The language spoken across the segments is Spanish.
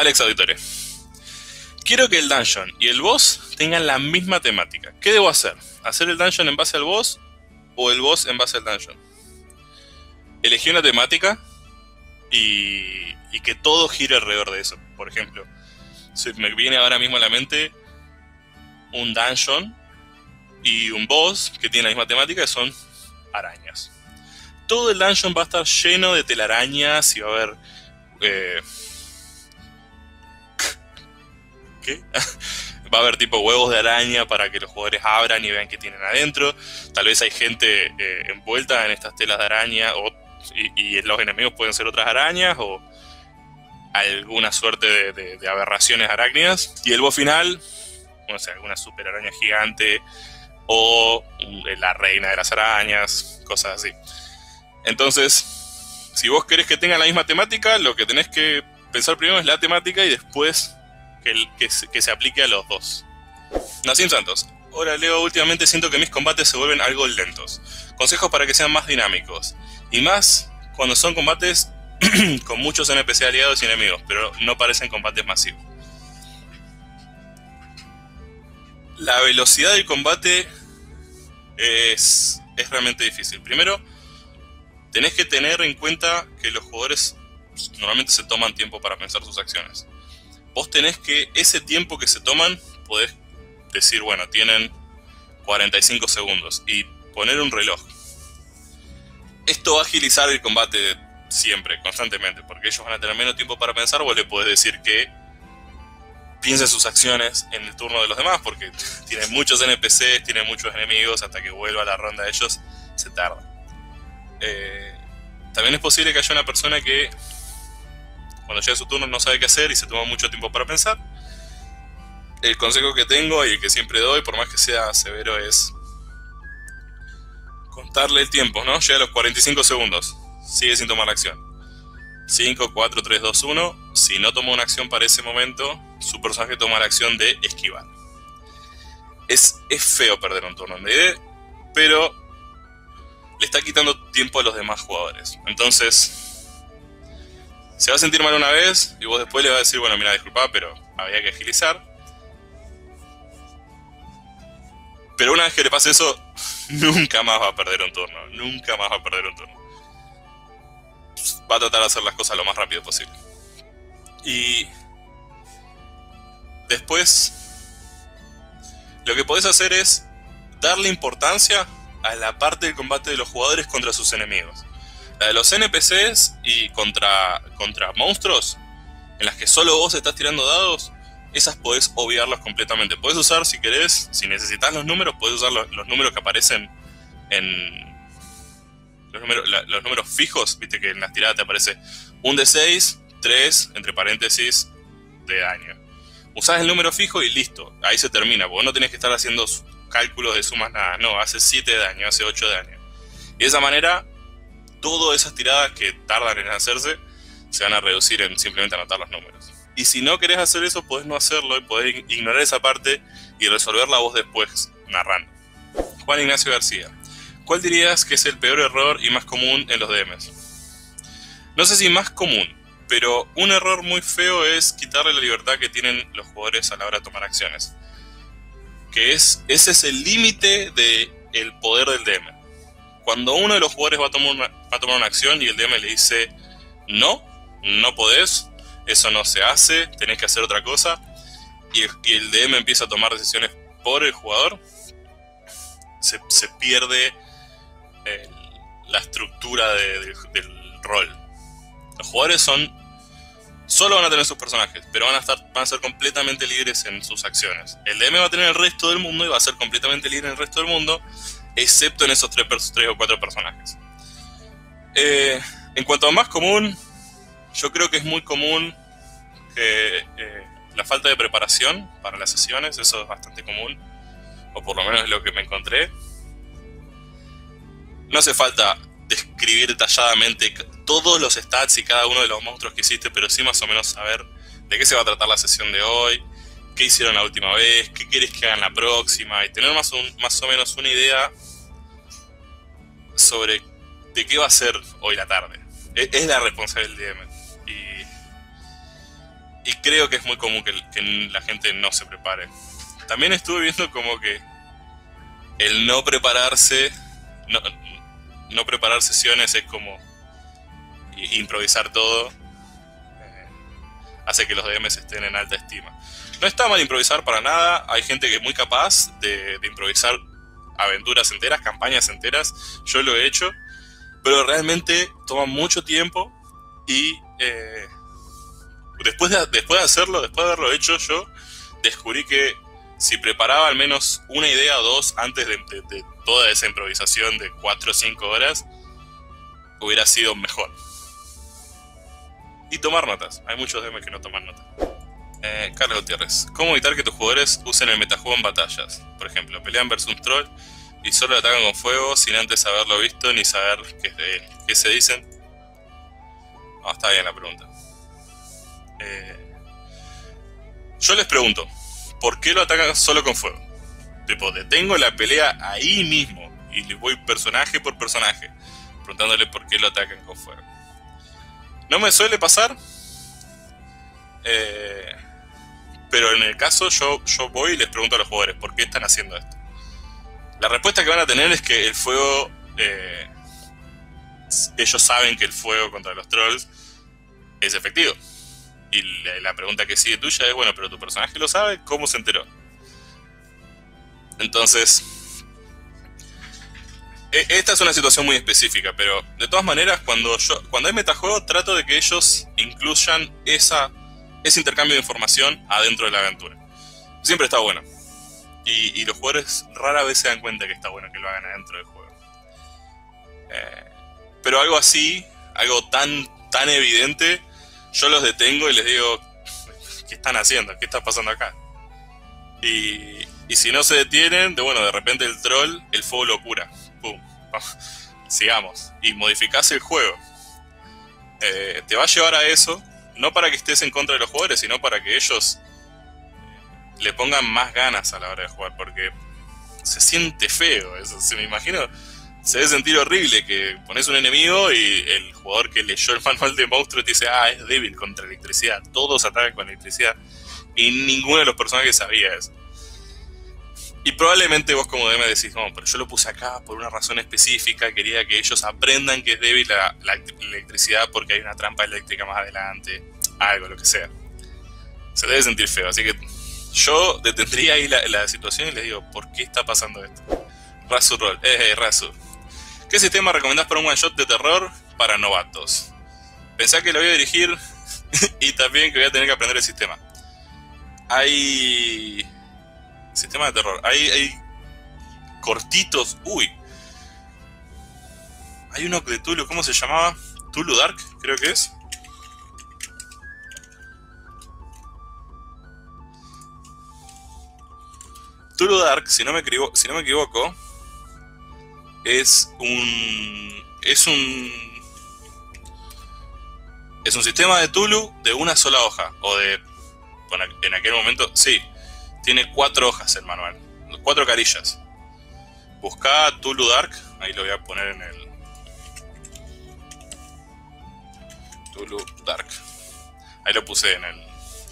Alex Auditore. Quiero que el dungeon y el boss tengan la misma temática. ¿Qué debo hacer? ¿Hacer el dungeon en base al boss o el boss en base al dungeon? Elegí una temática y, y que todo gire alrededor de eso. Por ejemplo, se me viene ahora mismo a la mente un dungeon y un boss que tiene la misma temática, que son arañas. Todo el dungeon va a estar lleno de telarañas y va a haber... Eh, Va a haber tipo huevos de araña para que los jugadores abran y vean qué tienen adentro. Tal vez hay gente eh, envuelta en estas telas de araña y, y, los enemigos pueden ser otras arañas o alguna suerte de, aberraciones arácnidas. Y el boss final, no sé, alguna super araña gigante o la reina de las arañas, cosas así. Entonces, si vos querés que tenga la misma temática, lo que tenés que pensar primero es la temática y después que, se aplique a los dos. Nacim Santos. Hola Leo, últimamente siento que mis combates se vuelven algo lentos. Consejos para que sean más dinámicos. Y más cuando son combates con muchos NPC aliados y enemigos, pero no parecen combates masivos. La velocidad del combate es, es realmente difícil. Primero, tenés que tener en cuenta que los jugadores normalmente se toman tiempo para pensar sus acciones. Vos tenés que ese tiempo que se toman, podés decir, bueno, tienen 45 segundos y poner un reloj. Esto va a agilizar el combate siempre, constantemente, porque ellos van a tener menos tiempo para pensar, vos le podés decir que piense sus acciones en el turno de los demás, porque tiene muchos NPCs, tiene muchos enemigos, hasta que vuelva la ronda de ellos se tarda. Eh, también es posible que haya una persona que cuando llega su turno no sabe qué hacer y se toma mucho tiempo para pensar. El consejo que tengo y el que siempre doy, por más que sea severo, es contarle el tiempo, ¿no? Llega a los 45 segundos, sigue sin tomar acción. 5, 4, 3, 2, 1. Si no toma una acción para ese momento, su personaje toma la acción de esquivar. Es, es feo perder un turno en D&D, pero le está quitando tiempo a los demás jugadores. Entonces, se va a sentir mal una vez y vos después le vas a decir, bueno, mira, disculpa, pero había que agilizar. Pero una vez que le pase eso, nunca más va a perder un turno. Nunca más va a perder un turno. Va a tratar de hacer las cosas lo más rápido posible. Y Después, lo que podés hacer es darle importancia a la parte del combate de los jugadores contra sus enemigos. La de los NPCs y contra, contra monstruos, en las que solo vos estás tirando dados, esas podés obviarlas completamente. Podés usar, si querés, si necesitas los números, podés usar los, números que aparecen en. Los números, los números fijos, viste que en las tiradas te aparece un de 6, 3, entre paréntesis, de daño usás el número fijo y listo, ahí se termina, porque no tenés que estar haciendo cálculos de sumas nada, no, hace 7 de daño, hace 8 de daño. Y de esa manera, todas esas tiradas que tardan en hacerse se van a reducir en simplemente anotar los números. Y si no querés hacer eso, podés no hacerlo y podés ignorar esa parte y resolver la voz después, narrando. Juan Ignacio García, ¿cuál dirías que es el peor error y más común en los DMs? No sé si más común, pero un error muy feo es quitarle la libertad que tienen los jugadores a la hora de tomar acciones. Que es, ese es el límite del poder del DM. Cuando uno de los jugadores va a, tomar una, va a tomar una acción y el DM le dice, no, no podés, eso no se hace, tenés que hacer otra cosa, y, el DM empieza a tomar decisiones por el jugador, se, pierde la estructura del rol. Los jugadores son solo van a tener sus personajes, pero van a, estar, van a ser completamente libres en sus acciones. El DM va a tener el resto del mundo y va a ser completamente libre en el resto del mundo, excepto en esos tres, tres o cuatro personajes. Eh, en cuanto a más común, yo creo que es muy común que eh, la falta de preparación para las sesiones, eso es bastante común, o por lo menos es lo que me encontré. No hace falta describir detalladamente todos los stats y cada uno de los monstruos que hiciste, pero sí más o menos saber de qué se va a tratar la sesión de hoy, qué hicieron la última vez, qué quieres que hagan la próxima, y tener más, más o menos una idea sobre de qué va a ser hoy la tarde. E, es, la responsabilidad del DM. Y, creo que es muy común que, la gente no se prepare. También estuve viendo como que el no prepararse, no, no preparar sesiones es como improvisar todo, eh, hace que los DMs estén en alta estima. No está mal improvisar para nada, hay gente que es muy capaz de, improvisar aventuras enteras, campañas enteras, yo lo he hecho, pero realmente toma mucho tiempo y eh, después, de, después de hacerlo, después de haberlo hecho yo, descubrí que si preparaba al menos una idea o dos antes de, toda esa improvisación de 4 o 5 horas, hubiera sido mejor. Y tomar notas. Hay muchos DMs que no toman notas. Eh, Carlos Gutiérrez. ¿Cómo evitar que tus jugadores usen el metajuego en batallas? Por ejemplo, pelean versus un troll y solo atacan con fuego sin antes haberlo visto ni saber qué es de él. ¿Qué se dicen? No, está bien la pregunta. Eh, yo les pregunto, ¿por qué lo atacan solo con fuego? Tipo, detengo la pelea ahí mismo y le voy personaje por personaje, preguntándole por qué lo atacan con fuego. No me suele pasar, eh, pero en el caso yo, yo voy y les pregunto a los jugadores por qué están haciendo esto. La respuesta que van a tener es que el fuego, eh, ellos saben que el fuego contra los trolls es efectivo. Y la, pregunta que sigue tuya es, bueno, pero tu personaje lo sabe, ¿cómo se enteró? Entonces, e, esta es una situación muy específica, pero de todas maneras, cuando yo cuando hay metajuego, trato de que ellos incluyan esa, ese intercambio de información adentro de la aventura. Siempre está bueno. Y, los jugadores rara vez se dan cuenta que está bueno que lo hagan adentro del juego. Eh, pero algo así, algo tan, tan evidente, yo los detengo y les digo, ¿qué están haciendo? ¿Qué está pasando acá? Y, y si no se detienen, de bueno, de repente el troll, el fuego lo cura. Pum. Sigamos. Y modificás el juego. Eh, te va a llevar a eso, no para que estés en contra de los jugadores, sino para que ellos le pongan más ganas a la hora de jugar, porque se siente feo. Eso, se me imagino, se debe sentir horrible que pones un enemigo y el jugador que leyó el manual de monstruo te dice, ah, es débil contra electricidad. Todos atacan con electricidad. Y ninguno de los personajes sabía eso. Y probablemente vos como DM decís, no, pero yo lo puse acá por una razón específica, quería que ellos aprendan que es débil la, electricidad porque hay una trampa eléctrica más adelante, algo, lo que sea. Se debe sentir feo, así que yo detendría ahí la, situación y les digo, ¿por qué está pasando esto? Razu Roll, eh, eh Razu. ¿Qué sistema recomendás para un one shot de terror para novatos? Pensá que lo voy a dirigir y también que voy a tener que aprender el sistema. Hay Sistema de terror. Hay, hay cortitos. Uy. Hay uno de Tulu, ¿cómo se llamaba? Tulu Dark, creo que es. Tulu Dark, si no me equivoco, si no me equivoco es un es un es un sistema de Tulu de una sola hoja o de en aquel momento sí tiene cuatro hojas el manual, cuatro carillas. Busca Tulu Dark, ahí lo voy a poner en el. Tulu Dark. Ahí lo puse en el,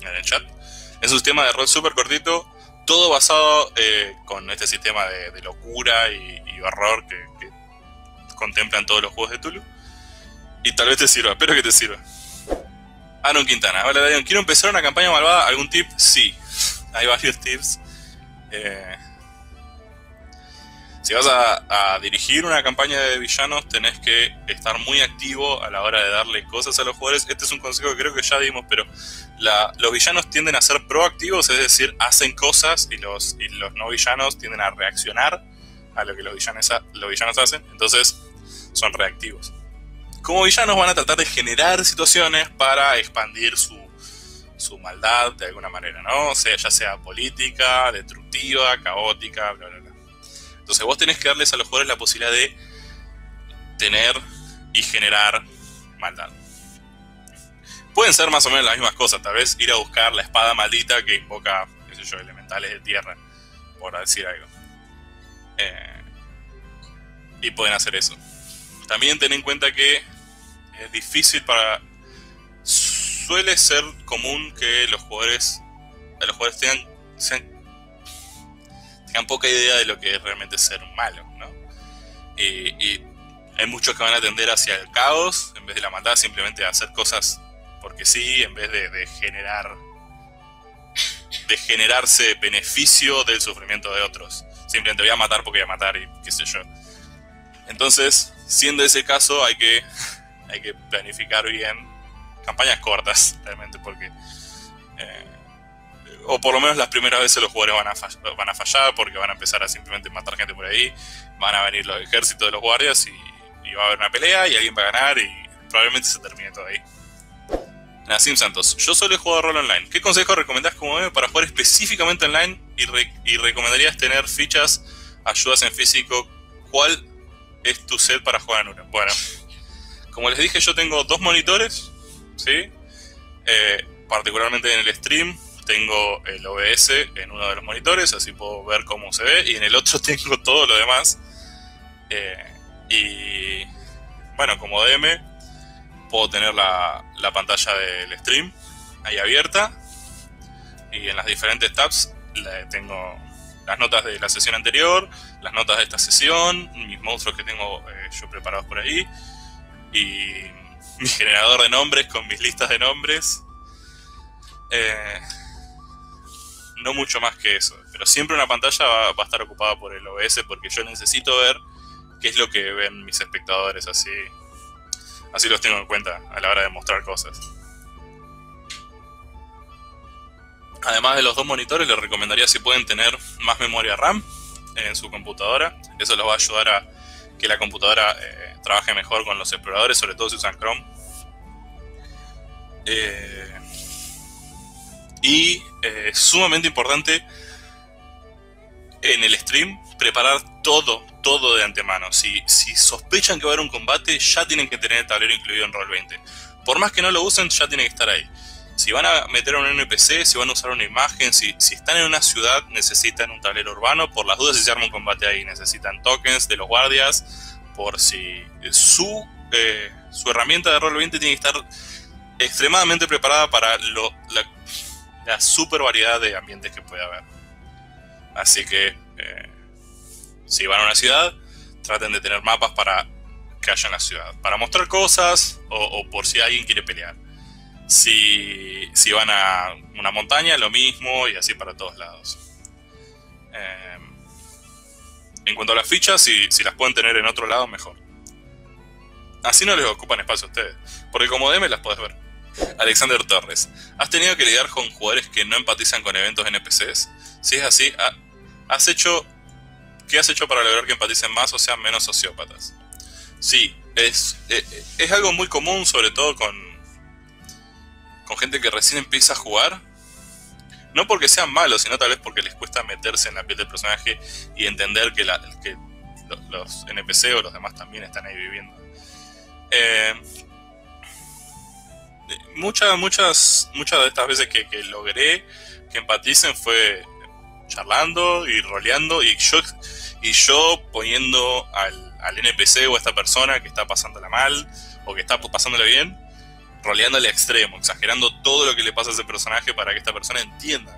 en el chat. Es un sistema de rol súper cortito, todo basado eh, con este sistema de, locura y, horror que, contemplan todos los juegos de Tulu. Y tal vez te sirva, espero que te sirva. Aaron Quintana, hola quiero empezar una campaña malvada, ¿algún tip? Sí, hay varios tips. Eh, si vas a, dirigir una campaña de villanos, tenés que estar muy activo a la hora de darle cosas a los jugadores. Este es un consejo que creo que ya dimos, pero los villanos tienden a ser proactivos, es decir, hacen cosas y los, los no villanos tienden a reaccionar a lo que los villanos, los villanos hacen. Entonces, son reactivos. Como villanos van a tratar de generar situaciones para expandir su su maldad de alguna manera, ¿no? O sea, ya sea política, destructiva, caótica, bla, bla, bla. Entonces vos tenés que darles a los jugadores la posibilidad de tener y generar maldad. Pueden ser más o menos las mismas cosas, tal vez ir a buscar la espada maldita que invoca, qué sé yo, elementales de tierra, por decir algo. Eh, y pueden hacer eso. También ten en cuenta que es difícil para suele ser común que los jugadores, los jugadores tengan, poca idea de lo que es realmente ser malo, ¿no? Y, hay muchos que van a tender hacia el caos en vez de la maldad, simplemente a hacer cosas porque sí, en vez de, generar de generarse beneficio del sufrimiento de otros. Simplemente voy a matar porque voy a matar y qué sé yo. Entonces, siendo ese caso, hay que, hay que planificar bien campañas cortas, realmente, porque... Eh, o por lo menos las primeras veces los jugadores van a, van a fallar porque van a empezar a simplemente matar gente por ahí, van a venir los ejércitos de los guardias y, y va a haber una pelea y alguien va a ganar y probablemente se termine todo ahí. Nassim Santos, yo solo he jugado rol online. ¿Qué consejo recomendás como meme para jugar específicamente online y, recomendarías tener fichas, ayudas en físico? ¿Cuál es tu set para jugar en uno? Bueno, como les dije, yo tengo dos monitores, ¿sí? Eh, particularmente en el stream tengo el OBS en uno de los monitores, así puedo ver cómo se ve, y en el otro tengo todo lo demás. Eh, y bueno, como DM puedo tener la, pantalla del stream ahí abierta y en las diferentes tabs tengo las notas de la sesión anterior, las notas de esta sesión, mis monstruos que tengo eh, yo preparados por ahí y mi generador de nombres con mis listas de nombres. Eh, no mucho más que eso, pero siempre una pantalla va, a estar ocupada por el OBS porque yo necesito ver qué es lo que ven mis espectadores así Así los tengo en cuenta a la hora de mostrar cosas. Además de los dos monitores, les recomendaría si pueden tener más memoria RAM en su computadora. Eso les va a ayudar a que la computadora eh, trabaje mejor con los exploradores, sobre todo si usan Chrome. Eh, y eh, sumamente importante en el stream preparar todo, todo de antemano. Si, si sospechan que va a haber un combate, ya tienen que tener el tablero incluido en Roll20. Por más que no lo usen, ya tiene que estar ahí. Si van a meter un NPC, si van a usar una imagen, si, si están en una ciudad, necesitan un tablero urbano. Por las dudas, si se arma un combate ahí, necesitan tokens de los guardias. Por si su, eh, su herramienta de Roll20 tiene que estar extremadamente preparada para lo, la super variedad de ambientes que puede haber. Así que eh, si van a una ciudad, traten de tener mapas para que haya en la ciudad, para mostrar cosas o, por si alguien quiere pelear. Si, si, van a una montaña, lo mismo y así para todos lados. Eh, en cuanto a las fichas, si, si, las pueden tener en otro lado, mejor. Así no les ocupan espacio a ustedes, porque como DM las puedes ver. Alexander Torres, ¿has tenido que lidiar con jugadores que no empatizan con eventos NPCs? Si es así, ¿has hecho ¿Qué has hecho para lograr que empaticen más o sean menos sociópatas? Sí, es, eh, es, algo muy común, sobre todo con, con gente que recién empieza a jugar. No porque sean malos, sino tal vez porque les cuesta meterse en la piel del personaje y entender que, los NPC o los demás también están ahí viviendo. Eh, muchas, muchas, muchas de estas veces que, que logré que empaticen fue charlando y roleando y yo, y yo poniendo al, al NPC o a esta persona que está pasándola mal o que está pasándola bien, roleándole a extremo, exagerando todo lo que le pasa a ese personaje para que esta persona entienda.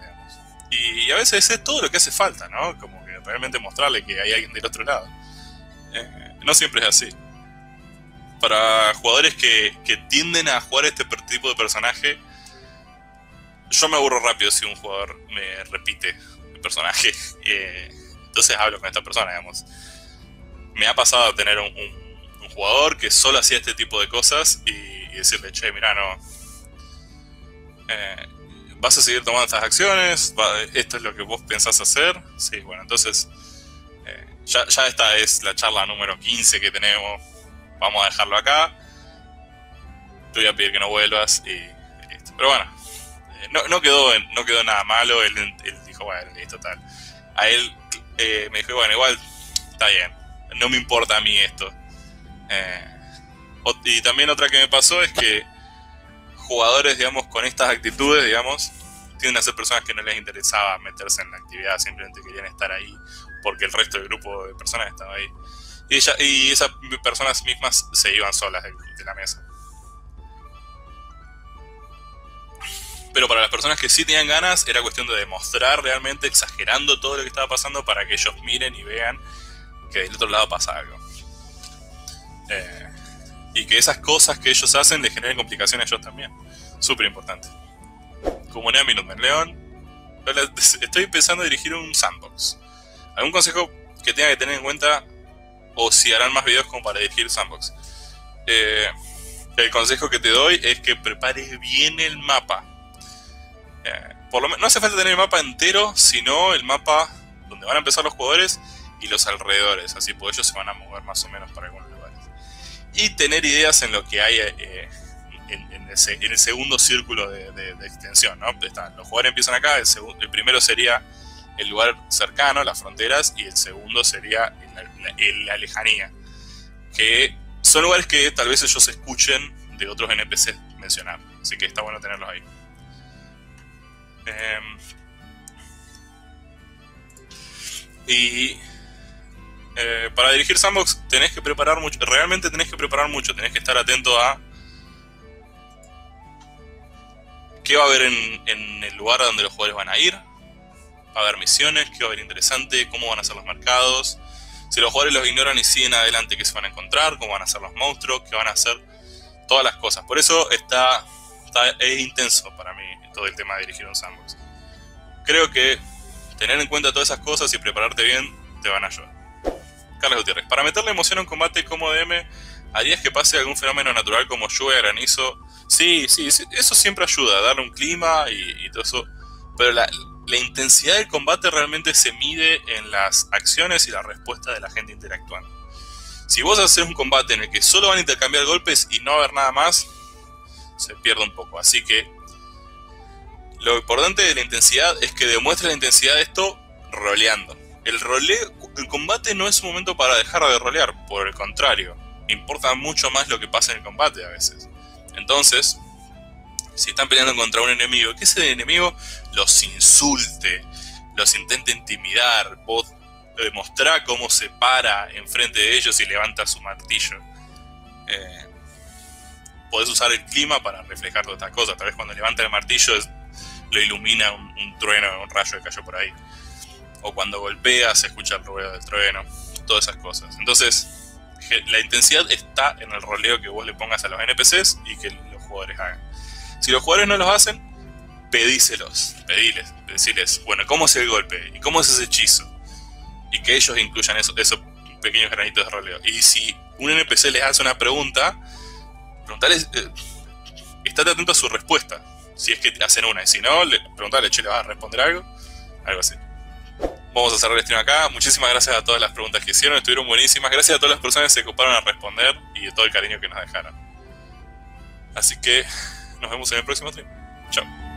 Y, a veces es todo lo que hace falta, ¿no? Como que realmente mostrarle que hay alguien del otro lado. Eh, no siempre es así. Para jugadores que, que tienden a jugar este tipo de personaje, yo me aburro rápido si un jugador me repite personaje. Eh, entonces hablo con esta persona, digamos. Me ha pasado tener un, jugador que solo hacía este tipo de cosas y, decirle, che, mira, no. Eh, ¿Vas a seguir tomando estas acciones? ¿Esto es lo que vos pensás hacer? Sí, bueno, entonces. Eh, ya esta es la charla número 15 que tenemos. Vamos a dejarlo acá. Te voy a pedir que no vuelvas y, listo. Pero bueno, no, no, quedó, no quedó nada malo. Él, él bueno, listo, tal. A él eh, me dijo, bueno, igual, está bien, no me importa a mí esto. Eh, y también otra que me pasó es que jugadores, digamos, con estas actitudes, digamos, tienden a ser personas que no les interesaba meterse en la actividad, simplemente querían estar ahí porque el resto del grupo de personas estaba ahí. Y, y esas personas mismas se iban solas de la mesa. Pero para las personas que sí tenían ganas, era cuestión de demostrar realmente, exagerando todo lo que estaba pasando para que ellos miren y vean que del otro lado pasa algo. Eh, y que esas cosas que ellos hacen le generen complicaciones a ellos también. Súper importante. Comunidad Minutemen León. Estoy empezando a dirigir un sandbox. ¿Algún consejo que tenga que tener en cuenta? O si harán más videos como para dirigir sandbox. Eh, el consejo que te doy es que prepares bien el mapa. Eh, por lo no hace falta tener el mapa entero, sino el mapa donde van a empezar los jugadores y los alrededores. Así pues ellos se van a mover más o menos para algunos lugares. Y tener ideas en lo que hay eh, en, el segundo círculo de, extensión. ¿no? los jugadores empiezan acá, el, primero sería el lugar cercano, las fronteras, y el segundo sería en la lejanía. Que son lugares que tal vez ellos escuchen de otros NPC mencionar. Así que está bueno tenerlos ahí. Em, y eh, para dirigir Sandbox tenés que preparar mucho, realmente tenés que preparar mucho, tenés que estar atento a qué va a haber en, en el lugar donde los jugadores van a ir, a haber misiones, qué va a haber interesante, cómo van a ser los mercados, si los jugadores los ignoran y siguen adelante, qué se van a encontrar, cómo van a ser los monstruos, qué van a hacer, todas las cosas. Por eso está, es intenso para mí todo el tema de dirigir un sandbox. Creo que tener en cuenta todas esas cosas y prepararte bien te van a ayudar. Carlos Gutiérrez, para meterle emoción a un combate como DM, ¿harías que pase algún fenómeno natural como lluvia, granizo? Sí, sí, eso siempre ayuda, darle un clima y, y todo eso. Pero la, la intensidad del combate realmente se mide en las acciones y la respuesta de la gente interactuando. Si vos haces un combate en el que solo van a intercambiar golpes y no va a haber nada más, se pierde un poco. Así que lo importante de la intensidad es que demuestre la intensidad de esto roleando. El, roleo, el combate no es un momento para dejar de rolear, por el contrario, importa mucho más lo que pasa en el combate a veces. Entonces, si están peleando contra un enemigo, que ese enemigo los insulte, los intente intimidar, vos demostrar cómo se para enfrente de ellos y levanta su martillo. Eh, podés usar el clima para reflejar todas estas cosas. Tal vez cuando levanta el martillo lo ilumina un, trueno, un rayo que cayó por ahí. O cuando golpea se escucha el ruido del trueno. Todas esas cosas. Entonces, la intensidad está en el roleo que vos le pongas a los NPCs y que los jugadores hagan. Si los jugadores no los hacen, pedíselos, pediles, decirles, bueno, ¿cómo es el golpe? ¿Y cómo es ese hechizo? Y que ellos incluyan eso, esos pequeños granitos de roleo. Y si un NPC les hace una pregunta, preguntarles, eh, estate atento a su respuesta. Si es que hacen una, y si no, le, preguntarle, che, ¿le vas a responder algo? Algo así. Vamos a cerrar el stream acá. Muchísimas gracias a todas las preguntas que hicieron, estuvieron buenísimas. Gracias a todas las personas que se ocuparon a responder y de todo el cariño que nos dejaron. Así que nos vemos en el próximo stream. Chao.